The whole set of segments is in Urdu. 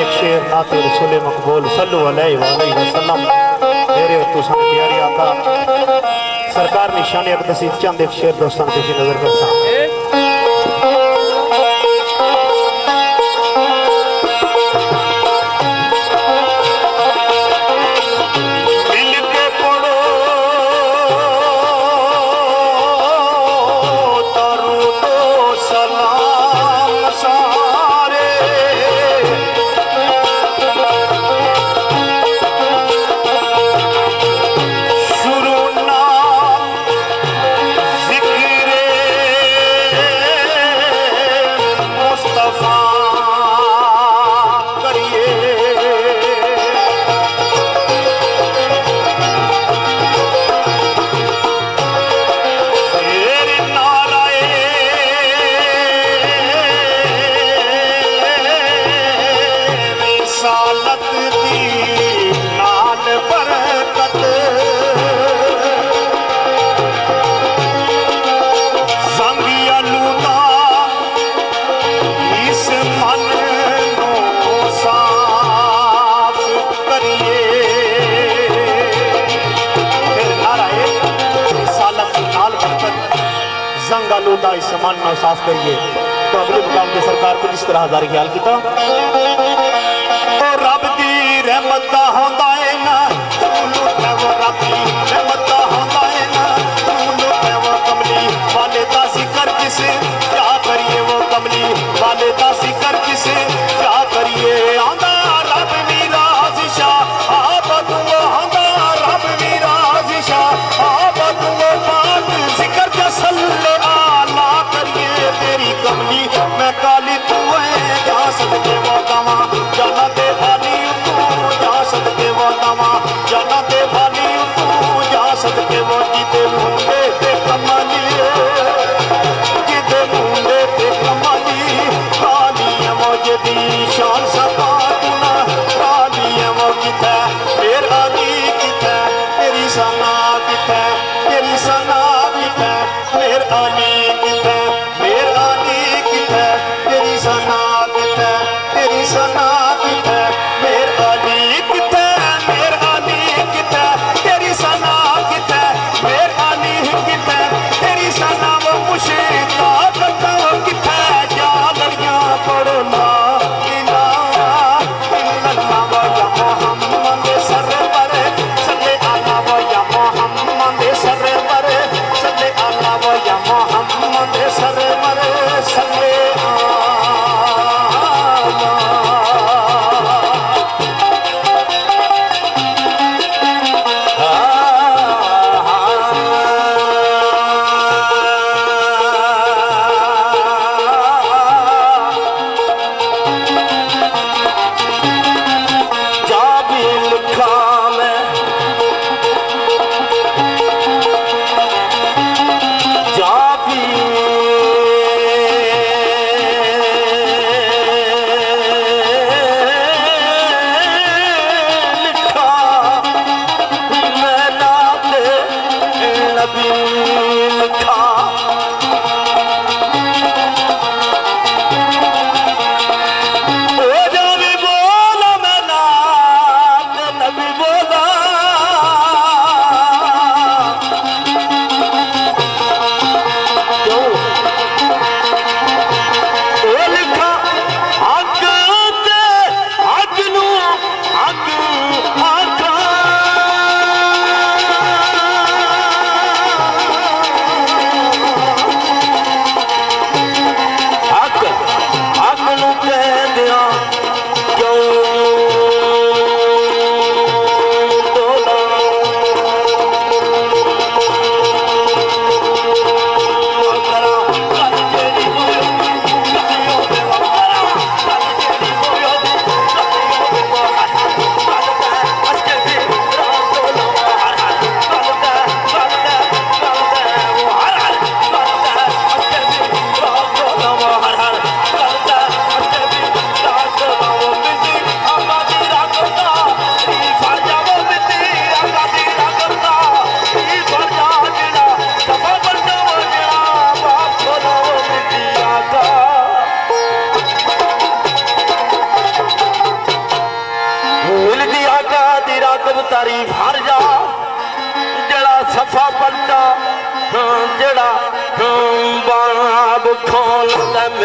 ایک شیر نعت رسول مقبول صلو علیہ وآلہ وسلم۔ میرے اور تو سانے پیاری آقا، سرکار نشانی اکتسی چند ایک شیر دوستان پیشی نظر کرتا ہوں۔ کریے تو اگلے مقام کے سرکار کو اس طرح ہزار خیال کیا con them.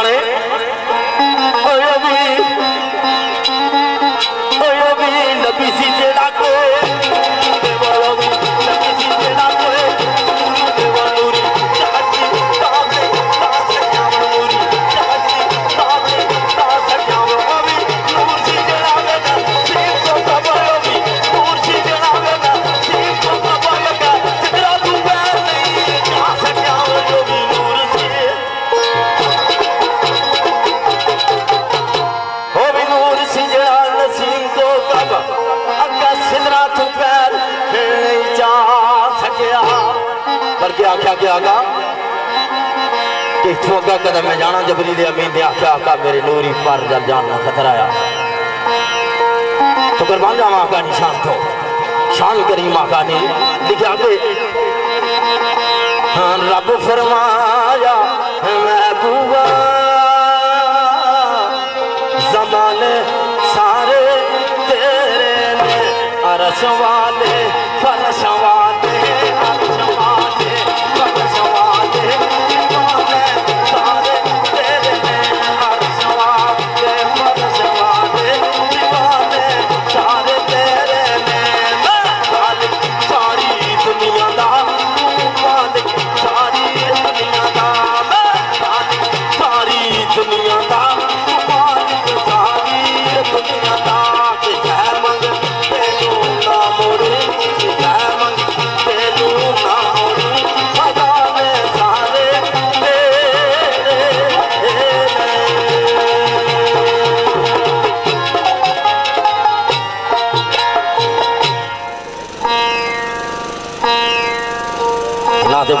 Olha aí. Olha. قدم میں جانا، جبریل امین نے آخیا آقا میرے نوری پر جل جاننا خطر آیا۔ تو قربان جاؤں آقا نشان تو۔ شان کریم آقا نے لکھا کہ ہاں رب فرمایا ہاں محبوبہ، زمانے سارے تیرے عرص والے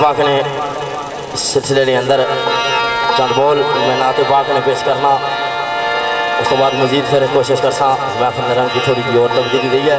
پاک نے اس سلسلے نے اندر چند بول میں نعت پاک نے پیش کرنا۔ اس کے بعد مزید پھر کوشش کرسا محفل رنگ کی تھوڑی جی اور تبدیلی گئی ہے۔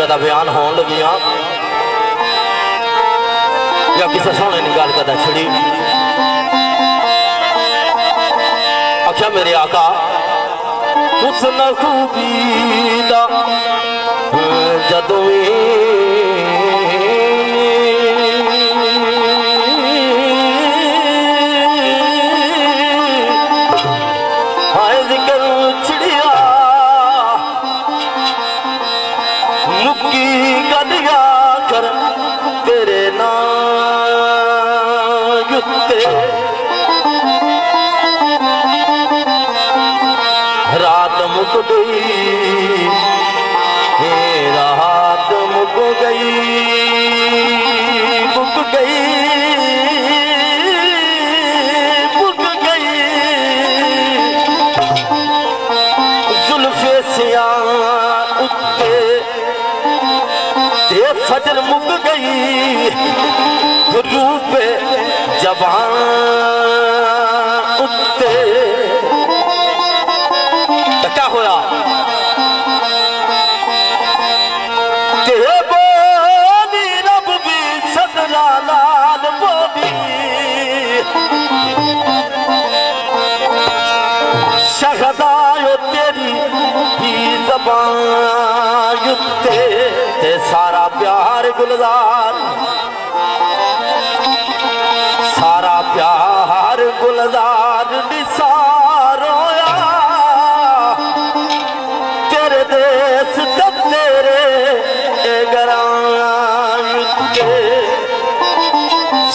خوبیوں کسے بیان ہون لگیا یا کسی سونے نے گل کہتا چھڑی اکھیا میرے آقا حسن خوبی دا زلف سیاہ اتے تے فجر مک گئی روپ جبان زبان یتے تے سارا پیار گلدار سارا پیار گلدار نثار ہویا تیرے دیس تے تیرے اے گران یتے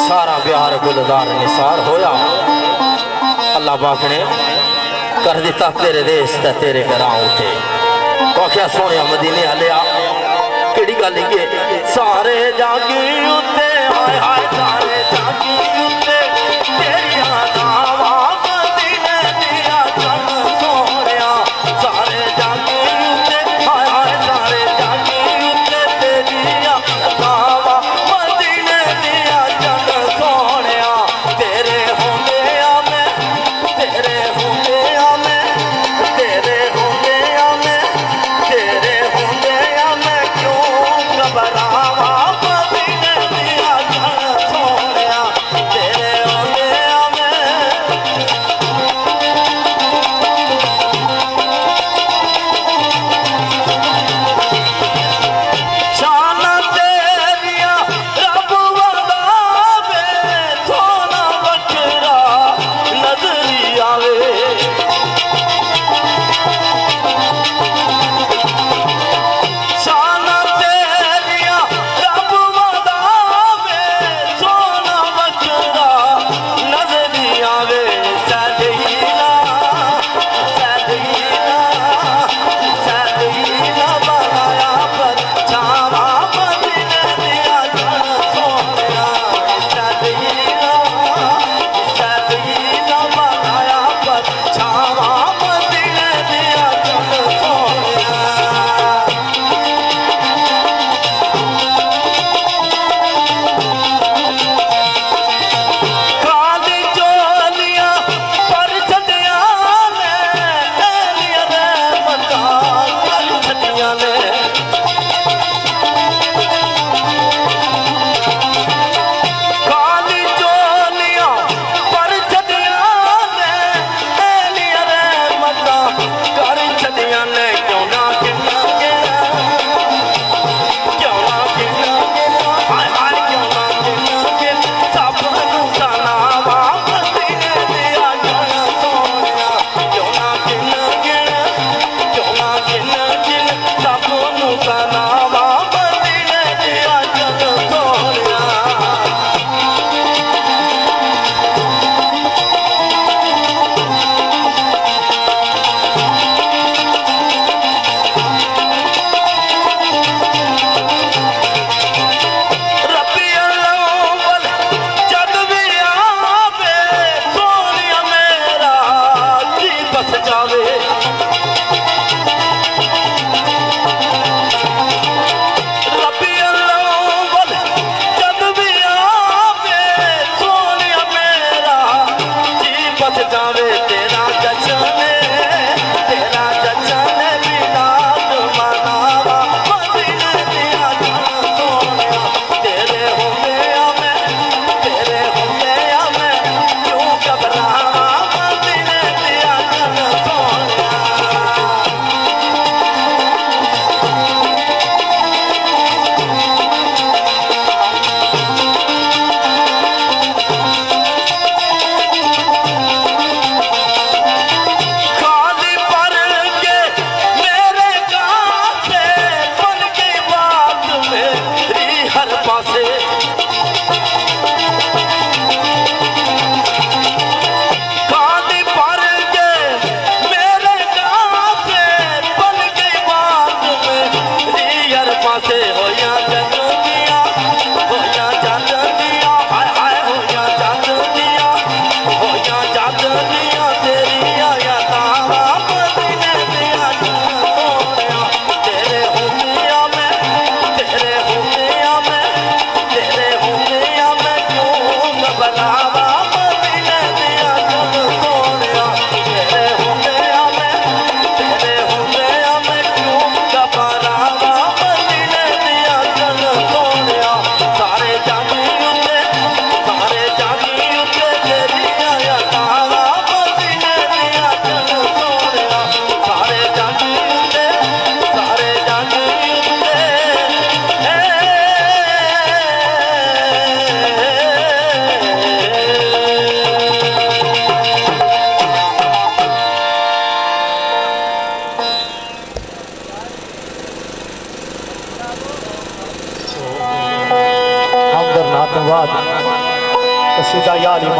سارا پیار گلدار نثار ہویا اللہ پاک نے کر دیتا تیرے دیس تے تیرے گراں اٹھے ਆਖਿਆ ਸੋਹਣਿਆ ਮਦੀਨੇ ਹਲਿਆ ਕਿਹੜੀ ਗੱਲ ਹੈ ਸਾਰੇ ਜਾਗੀ ਉੱਤੇ ਹਾਏ ਹਾਏ ਸਾਰੇ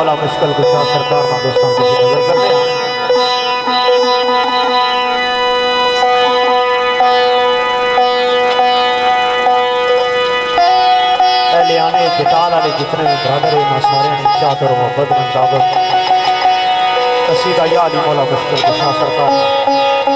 والا مشکل کو شاہ سرکار نہ دوستان کی نظر کر دیا اہلیانے جتال والے جتنے میں برادر ہیں سارے ہیں چاہت اور محبت میں دعوت قصیدہ یا علی مولا مشکل کشا سرکار۔